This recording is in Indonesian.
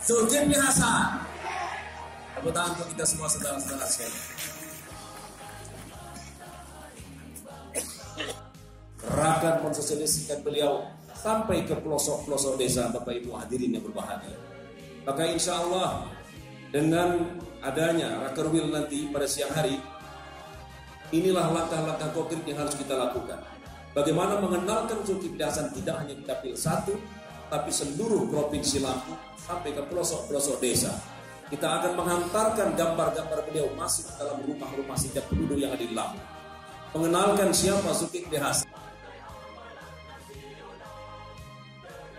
Zulkifli Hasan. Tepuk tangan untuk kita semua saudara-saudara sekalian. Gerakan mensosialisasikan beliau sampai ke pelosok-pelosok desa Bapak Ibu hadirin yang berbahagia. Maka insya Allah dengan adanya Rakerwil nanti pada siang hari, inilah langkah-langkah konkret yang harus kita lakukan. Bagaimana mengenalkan Zulkifli Hasan tidak hanya di dapil satu, tapi seluruh provinsi Lampung sampai ke pelosok-pelosok desa. Kita akan menghantarkan gambar-gambar beliau masuk dalam rumah-rumah setiap penduduk yang ada di Lampung. Mengenalkan siapa Zulkifli Hasan.